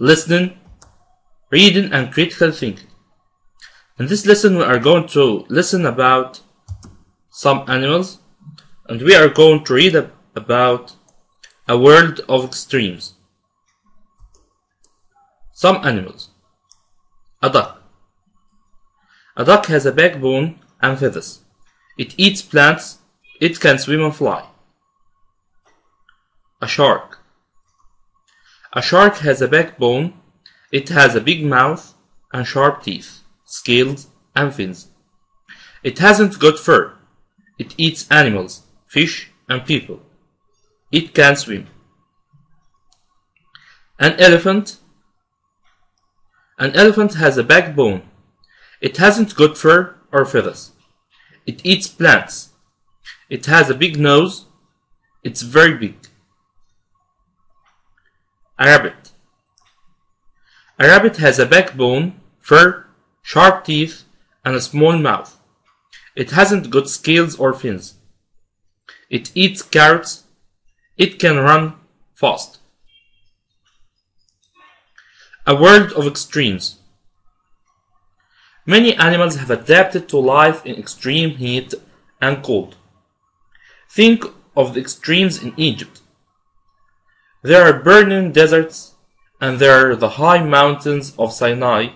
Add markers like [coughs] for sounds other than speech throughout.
listening, reading, and critical thinking. In this lesson, we are going to listen about some animals, and we are going to read about a world of extremes. Some animals. A duck. A duck has a backbone and feathers. It eats plants. It can swim and fly. A shark. A shark has a backbone. It has a big mouth and sharp teeth, scales, and fins. It hasn't got fur. It eats animals, fish, and people. It can swim. An elephant. An elephant has a backbone. It hasn't got fur or feathers. It eats plants. It has a big nose. It's very big. A rabbit. A rabbit has a backbone, fur, sharp teeth, and a small mouth. It hasn't got scales or fins. It eats carrots. It can run fast. A world of extremes. Many animals have adapted to life in extreme heat and cold. Think of the extremes in Egypt. There are burning deserts and there are the high mountains of Sinai,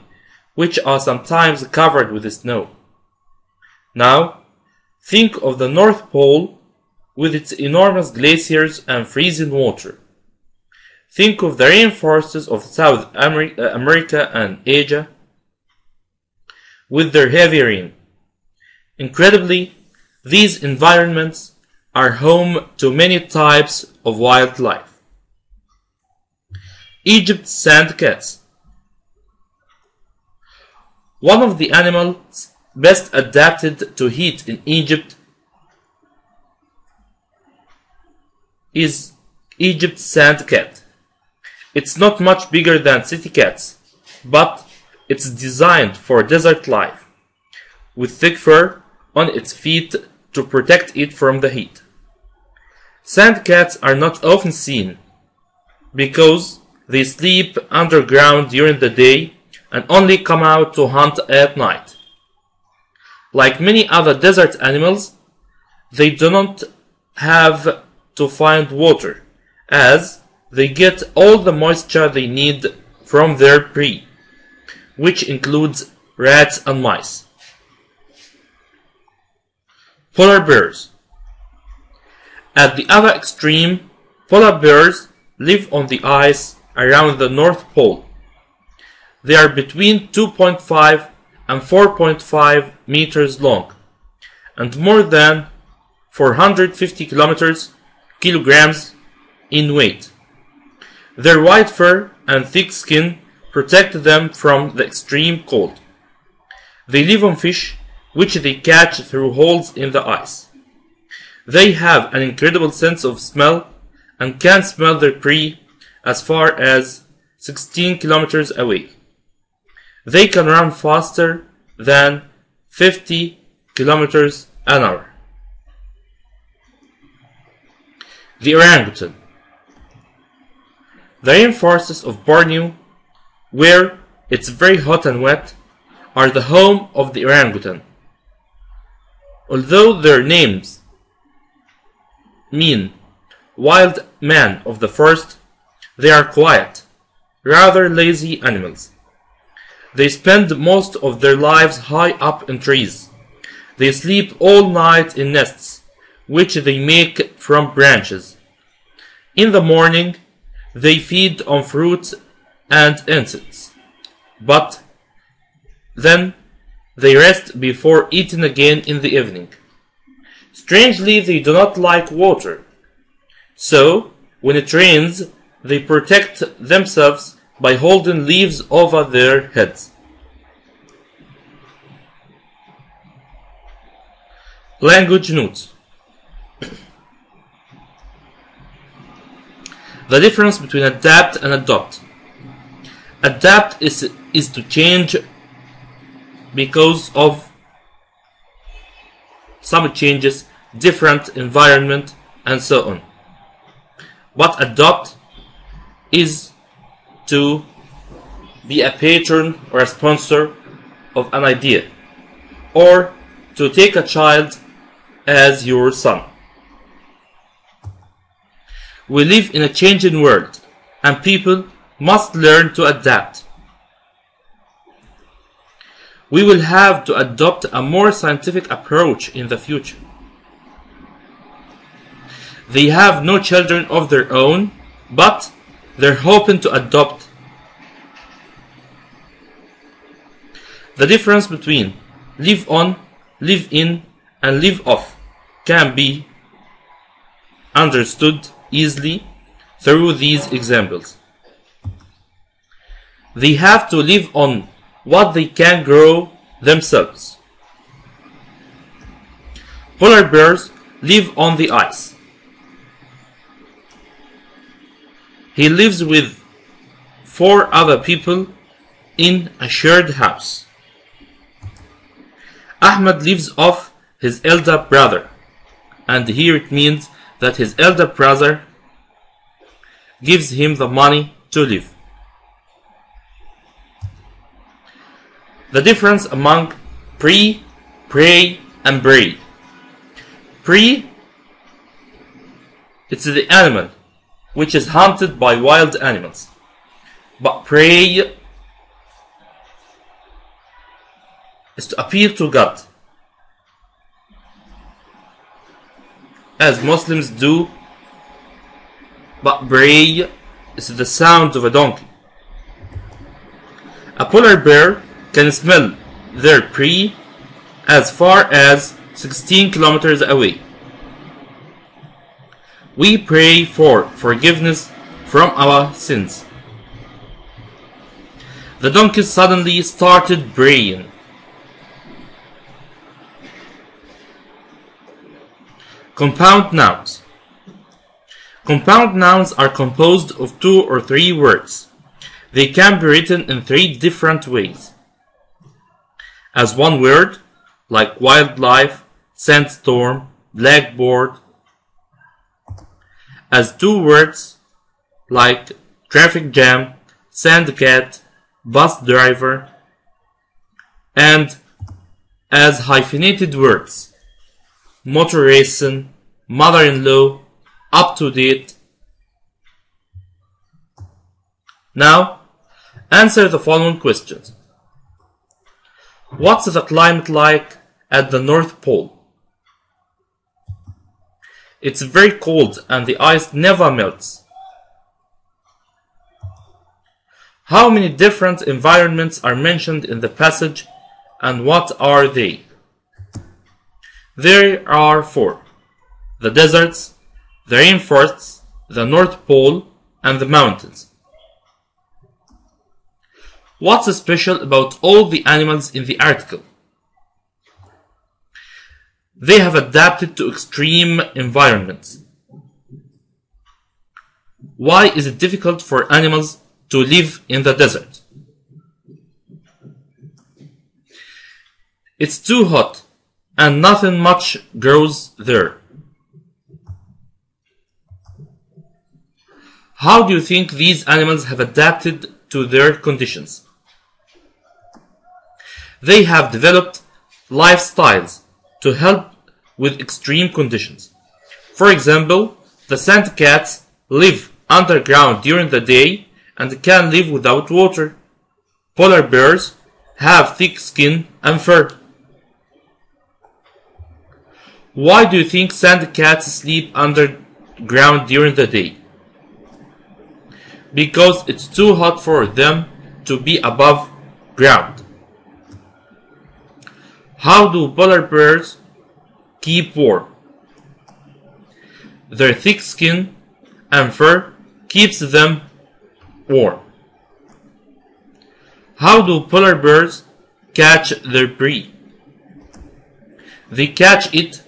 which are sometimes covered with snow. Now, think of the North Pole with its enormous glaciers and freezing water. Think of the rainforests of South uh, America and Asia with their heavy rain. Incredibly, these environments are home to many types of wildlife. Egypt's sand cats. One of the animals best adapted to heat in Egypt is Egypt sand cat. It's not much bigger than city cats, but it's designed for desert life, with thick fur on its feet to protect it from the heat. Sand cats are not often seen because they sleep underground during the day and only come out to hunt at night. Like many other desert animals, they do not have to find water, as they get all the moisture they need from their prey, which includes rats and mice. Polar bears. At the other extreme, polar bears live on the ice around the North Pole. They are between 2.5 and 4.5 meters long and more than 450 kilometers kilograms in weight. Their white fur and thick skin protect them from the extreme cold. They live on fish which they catch through holes in the ice. They have an incredible sense of smell and can smell their prey as far as 16 kilometers away. They can run faster than 50 kilometers an hour. The orangutan. The rainforests of Borneo, where it's very hot and wet, are the home of the orangutan. Although their names mean wild man of the forest, they are quiet, rather lazy animals. They spend most of their lives high up in trees. They sleep all night in nests, which they make from branches. In the morning, they feed on fruits and insects, but then they rest before eating again in the evening. Strangely, they do not like water. So, when it rains, they protect themselves by holding leaves over their heads. Language notes. [coughs] The difference between adapt and adopt. Adapt is, is to change because of some changes, different environment, and so on. But adopt is to be a patron or a sponsor of an idea, or to take a child as your son. We live in a changing world, and people must learn to adapt. We will have to adopt a more scientific approach in the future. They have no children of their own, but they're hoping to adopt. The difference between live on, live in, and live off can be understood easily through these examples. They have to live on what they can grow themselves. Polar bears live on the ice. He lives with four other people in a shared house. Ahmed lives off his elder brother, and here it means that his elder brother gives him the money to live. The difference among prey, pray, and bray. Prey, it's the animal which is hunted by wild animals. But pray is to appeal to God. As Muslims do, but bray is the sound of a donkey. A polar bear can smell their prey as far as 16 kilometers away. We pray for forgiveness from our sins. The donkey suddenly started braying. Compound nouns. Compound nouns are composed of two or three words. They can be written in three different ways. As one word, like wildlife, sandstorm, blackboard. As two words, like traffic jam, sandcat, bus driver. And as hyphenated words, motor racing, mother-in-law, up to date. Now, answer the following questions. What's the climate like at the North Pole? It's very cold and the ice never melts. How many different environments are mentioned in the passage and what are they? There are four. The deserts, the rainforests, the North Pole, and the mountains. What's special about all the animals in the article? They have adapted to extreme environments. Why is it difficult for animals to live in the desert? It's too hot and nothing much grows there. How do you think these animals have adapted to their conditions? They have developed lifestyles to help with extreme conditions. For example, the sand cats live underground during the day and can live without water. Polar bears have thick skin and fur. Why do you think sand cats sleep underground during the day? Because it's too hot for them to be above ground. How do polar bears keep warm? Their thick skin and fur keeps them warm. How do polar bears catch their prey? They catch it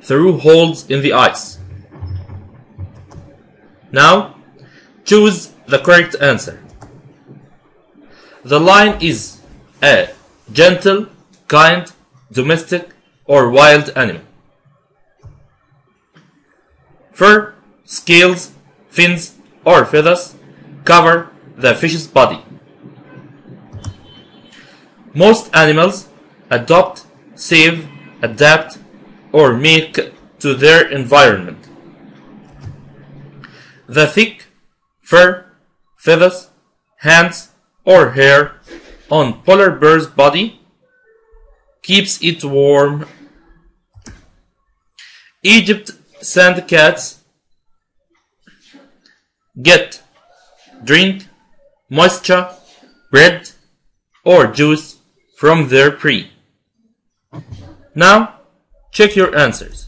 through holes in the ice. Now, choose the correct answer. The lion is a gentle, kind, domestic, or wild animal. Fur, scales, fins, or feathers cover the fish's body. Most animals adopt, save, adapt, or make to their environment. The thick fur, feathers, hands, or hair on polar bear's body keeps it warm. Egypt sand cats get, drink, moisture, bread, or juice from their prey. Now, check your answers.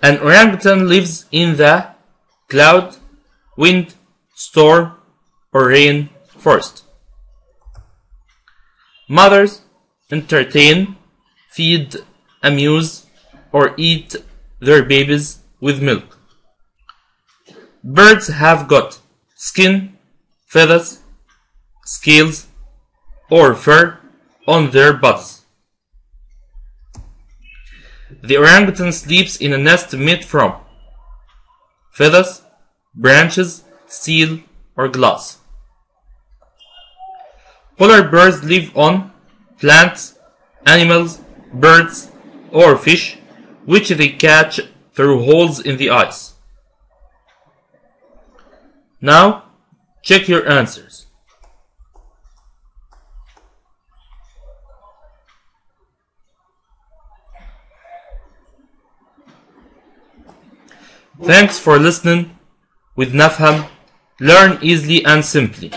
An orangutan lives in the cloud, wind, storm, or rain forest. Mothers entertain, feed, amuse, or eat their babies with milk. Birds have got skin, feathers, scales, or fur on their bodies. The orangutan sleeps in a nest made from feathers, branches, steel, or glass. Polar bears live on plants, animals, birds, or fish, which they catch through holes in the ice. Now, check your answers. Thanks for listening with Nafham. Learn easily and simply.